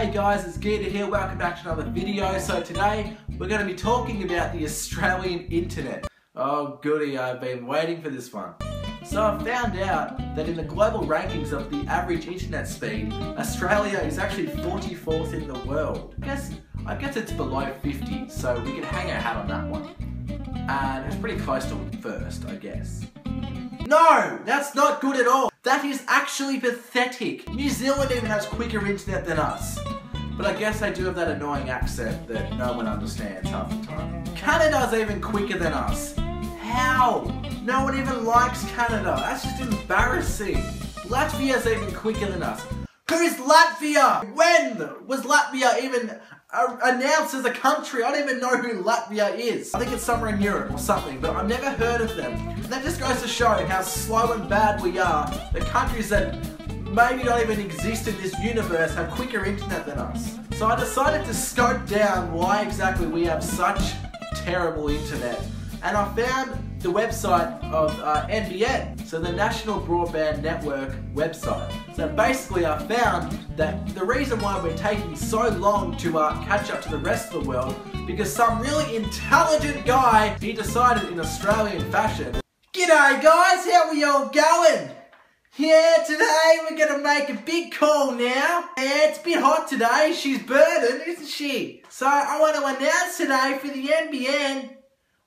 Hey guys, it's Geeda here, welcome back to another video. So today, we're going to be talking about the Australian internet. Oh goody, I've been waiting for this one. So I found out that in the global rankings of the average internet speed, Australia is actually 44th in the world. I guess, I guess it's below 50, so we can hang our hat on that one. And it's pretty close to first, I guess. No, that's not good at all. That is actually pathetic. New Zealand even has quicker internet than us. But I guess they do have that annoying accent that no one understands half the time. Canada's even quicker than us. How? No one even likes Canada. That's just embarrassing. Latvia's even quicker than us. Who's Latvia? When was Latvia even uh, announced as a country? I don't even know who Latvia is. I think it's somewhere in Europe or something, but I've never heard of them. And that just goes to show how slow and bad we are. The countries that maybe don't even exist in this universe have quicker internet than us. So I decided to scope down why exactly we have such terrible internet. And I found the website of uh, NBN, so the National Broadband Network website. So basically I found that the reason why we're taking so long to uh, catch up to the rest of the world, because some really intelligent guy, he decided in Australian fashion, G'day guys, how are we all going? Yeah, today we're gonna make a big call now. Yeah, it's a bit hot today. She's burning, isn't she? So I want to announce today for the NBN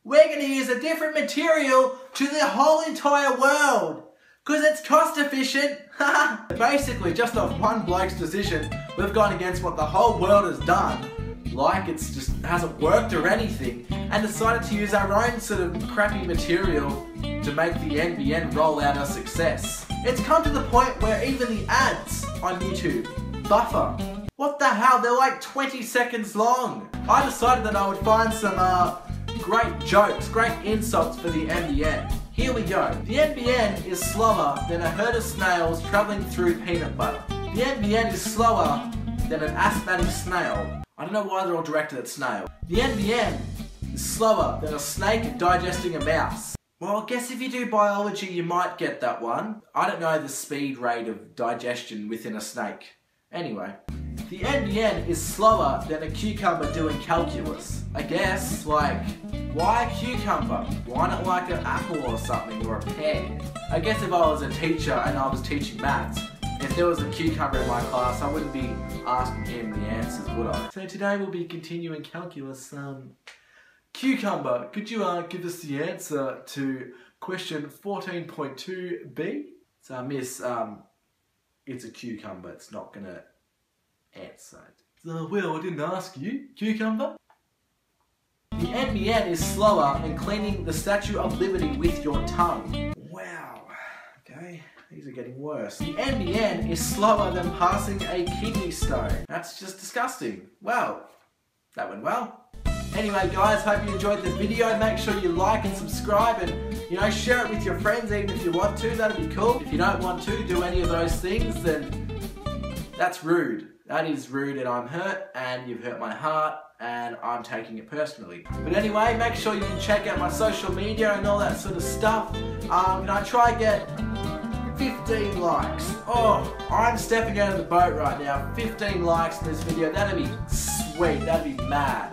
we're to use a different material to the whole entire world. Because it's cost efficient. Basically, just off one bloke's decision, we've gone against what the whole world has done. Like it's just hasn't worked or anything. And decided to use our own sort of crappy material to make the NBN roll out a success. It's come to the point where even the ads on YouTube buffer. What the hell? They're like 20 seconds long. I decided that I would find some uh, great jokes, great insults for the NBN. Here we go. The NBN is slower than a herd of snails travelling through peanut butter. The NBN is slower than an asthmatic snail. I don't know why they're all directed at snail. The NBN is slower than a snake digesting a mouse. Well, I guess if you do biology, you might get that one. I don't know the speed rate of digestion within a snake. Anyway, the NBN is slower than a cucumber doing calculus. I guess, like, why a cucumber? Why not like an apple or something, or a pear? I guess if I was a teacher and I was teaching maths, if there was a cucumber in my class, I wouldn't be asking him the answers, would I? So today we'll be continuing calculus. Um, cucumber, could you uh, give us the answer to question 14.2b? So miss, um, it's a cucumber, it's not gonna answer it. So, well, I didn't ask you, cucumber. The NBN is slower than cleaning the Statue of Liberty with your tongue. Wow. Okay, these are getting worse. The NBN is slower than passing a kidney stone. That's just disgusting. Well, that went well. Anyway guys, hope you enjoyed the video. Make sure you like and subscribe and, you know, share it with your friends even if you want to. That'd be cool. If you don't want to do any of those things, then that's rude. That is rude and I'm hurt and you've hurt my heart and I'm taking it personally. But anyway, make sure you check out my social media and all that sort of stuff. Um, and I try to get 15 likes. Oh, I'm stepping out of the boat right now. 15 likes in this video. That'd be sweet. That'd be mad.